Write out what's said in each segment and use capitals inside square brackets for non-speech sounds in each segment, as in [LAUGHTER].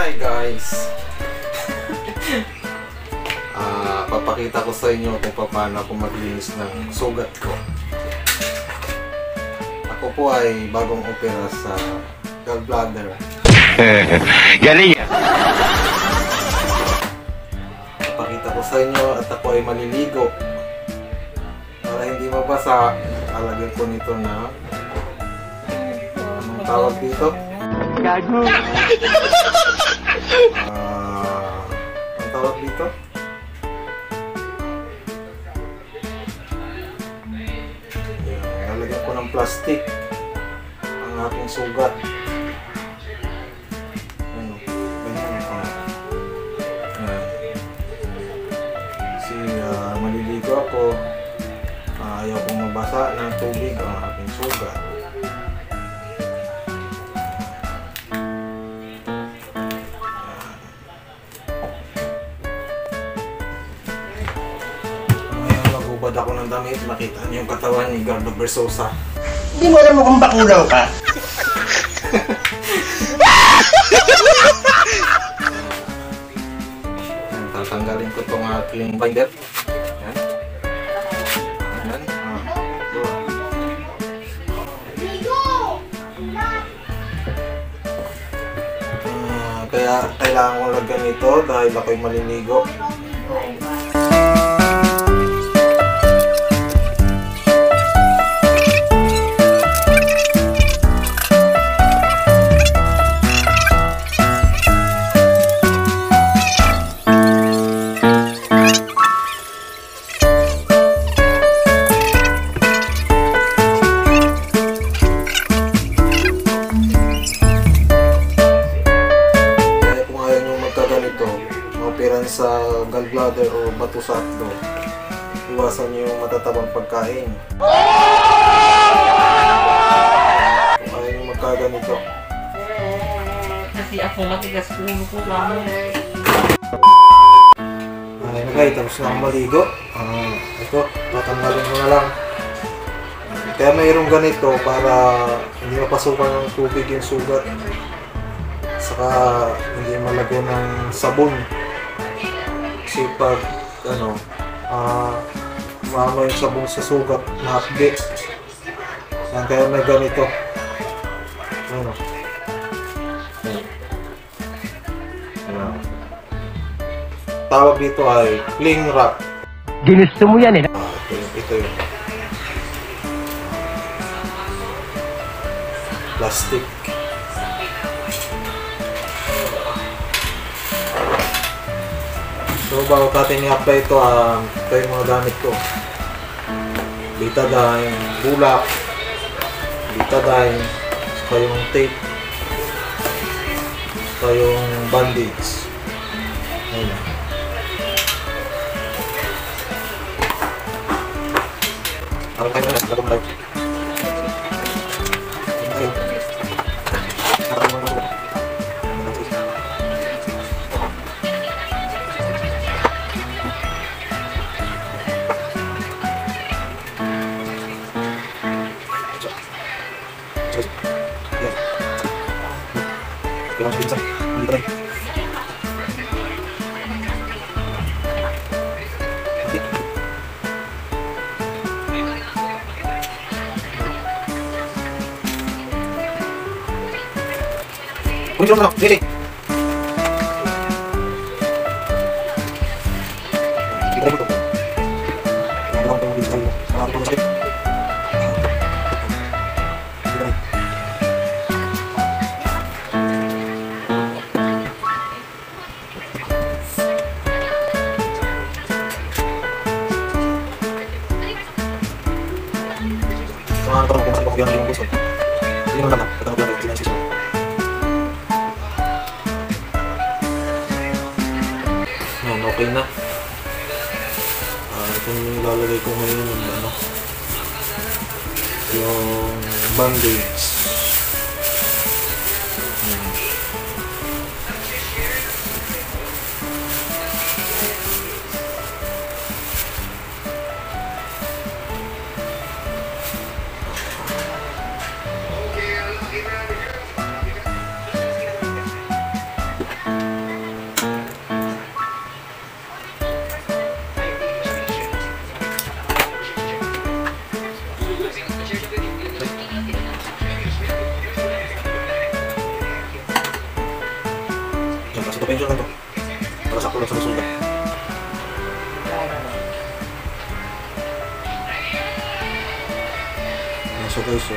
Hi guys! Ah, papakita ko sa inyo kung paano ako maglinis ng sugat ko. Ako po ay bagong opera sa gallbladder. [LAUGHS] Galing yan. Papakita ko sa inyo at ako ay maliligo. Para hindi mabasa, alagyan ko nito na anong tawag dito? Gago. [LAUGHS] Ah, ang tawag dito? Yan, lalagyan ko ng plastic ang aking sugat. Ano, ganyan. Oh. Yan. Kasi ah, maliligo ako. Ah, ayaw kong mabasa ng tubig ang aking sugat. Magubad ako ng damit, makita niyo yung katawan ni Gardo Versosa. Hindi mo alam mo kung bakulaw ka. Tatanggalin ko tong aking binder. Yan. Yan. Ah. Ah, kaya kailangan ko lagyan ito dahil ako'y maliligo. Sa gallbladder o bato sa akdo, iwasan nyo yung matatabang pagkain. Kung ayaw nyo magkaganito, Kasi ako matigas ulo ko lang. Ay na guys, tapos na maligo. Ah, ito, tatanggalin ko na lang. Kaya mayroong ganito para hindi mapasukan ng tubig yung sugat. Saka hindi malagyan ng sabon. Kasi pag ano, ah, maano yung sabon sa sugat, mahapdi. Yan, kaya may ganito. Ano? Ano? Tawag dito ay cling wrap. Ginusto mo yan eh. Ah, ito. Ito yun. Plastic. So, bago natin i-apply ito, ah, ito yung mga gamit ko. Betadine, bulak, betadine, saka yung tape, saka yung bandage. Ayun. Ako kayo na, ako Kailangan pinsa. Hindi rin. Kunin mo na. Sige. Kita Mo lang. Yan, okay na. Ah, ito yung ilalagay ko ngayon yung ano, yung bandage. Dyan lang to. Para sakto lang sa susunod. Ayan, So guys, oh.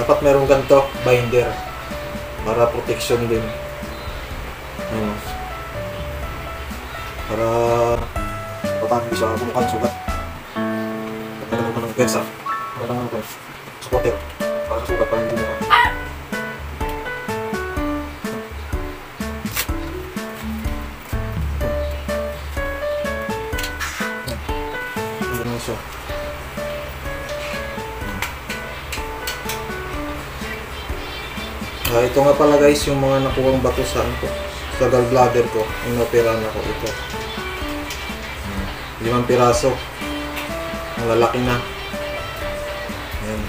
Dapat meron ganito, binder. Para protection din. Ano. Para paano hindi siya bumukan sugat. Pagkakaroon ka ng pensa. Para ng ano, supporter. Para sa sugat, para hindi mo. Ganun siya. Ah, ito nga pala guys yung mga nakuhang bato sa ano ko, sa gallbladder ko. Inoperahan ako ito. Hmm, Limang piraso. Ang lalaki na. Ayan.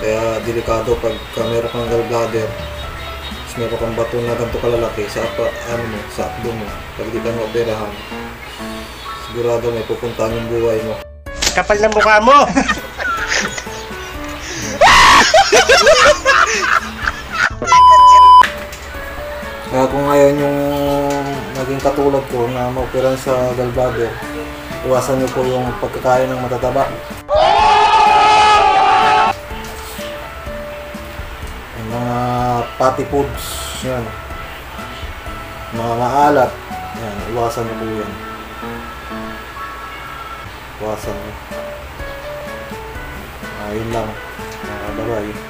Kaya delikado pag meron kang gallbladder. Tapos meron kang bato na ganito kalalaki sa apa, ano mo, sa abdo mo. Pag di ka maoperahan. Sigurado may pupuntahan yung buhay mo. Kapal ng mukha mo! [LAUGHS] Kaya kung ngayon yung naging katulad ko na maoperan sa gallbladder, iwasan niyo po yung pagkakain ng matataba. Yung mga fatty foods, yan. Mga maalat, yan, iwasan niyo po yan. Iwasan niyo. Ah, lang. Ah, bye-bye.